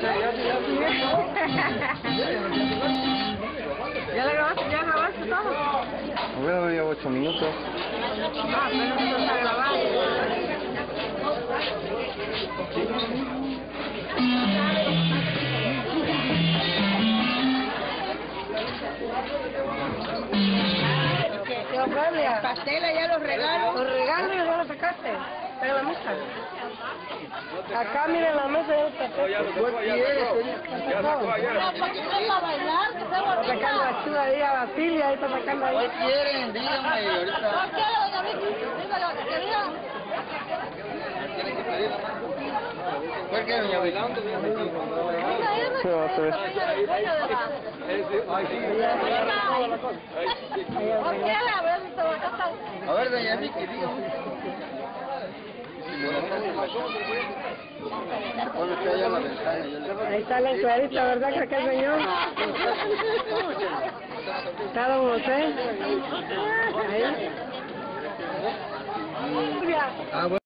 ¿Ya la grabaste? ¿Ya grabaste todo? Bueno, ya 8 minutos. Ah, pero eso está grabado. Los pasteles ya los regalos. Los regalos ya los sacaste. Pero la música. Acá miren la mesa ya los sacaste. ¿Cuál quieres? Ya sacó. Está sacando la chuda ahí a la Silvia, ahí está sacando ahí. ¿Cuál quieren? Díganme ahorita. ¿Cuál quieren, doña Vicky? ¿Qué va a hacer? A ver, doña Vicky, dígame. ¿Dónde está allá la Ahí está la clarita, ¿verdad que señor? Está don José. Ahí. Ah.